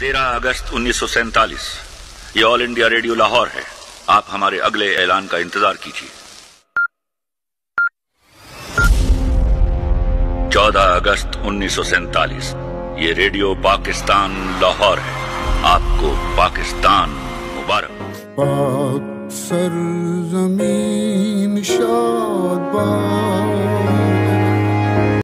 तेरह अगस्त उन्नीस ये ऑल इंडिया रेडियो लाहौर है। आप हमारे अगले ऐलान का इंतज़ार कीजिए। चौदह अगस्त उन्नीस ये रेडियो पाकिस्तान लाहौर है। आपको पाकिस्तान मुबारक। पाक सर ज़मीन शाद